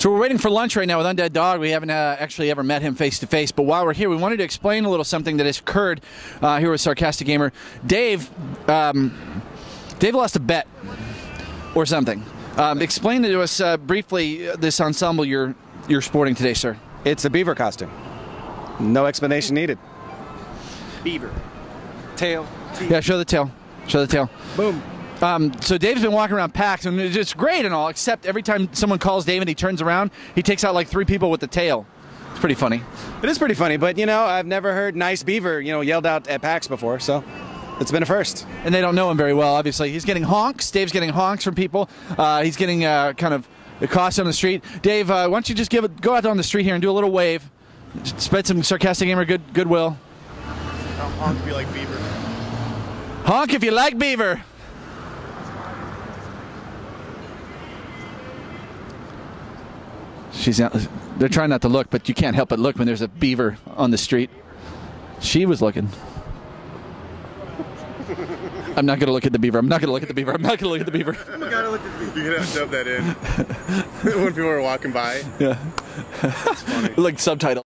So we're waiting for lunch right now with Undead Dog. We haven't uh, actually ever met him face to face, but while we're here, we wanted to explain a little something that has occurred uh, here with Sarcastic Gamer. Dave, um, Dave lost a bet or something. Um, explain to us uh, briefly uh, this ensemble you're you're sporting today, sir. It's a beaver costume. No explanation needed. Beaver. Tail. Yeah, show the tail. Show the tail. Boom. Um, so Dave's been walking around PAX, and it's great and all, except every time someone calls Dave and he turns around, he takes out like three people with the tail. It's pretty funny. It is pretty funny, but you know, I've never heard nice beaver, you know, yelled out at PAX before, so it's been a first. And they don't know him very well, obviously. He's getting honks. Dave's getting honks from people. Uh, he's getting uh, kind of accosted on the street. Dave, uh, why don't you just give it, go out on the street here and do a little wave, spread some sarcastic humor, good goodwill. Honk if you like beaver. Honk if you like beaver. She's out, they're trying not to look, but you can't help but look when there's a beaver on the street. She was looking. I'm not gonna look at the beaver. I'm not gonna look at the beaver. I'm not gonna look at the beaver. Oh my god, I looked at the beaver. You can dub that in when people are walking by. Yeah. like subtitle.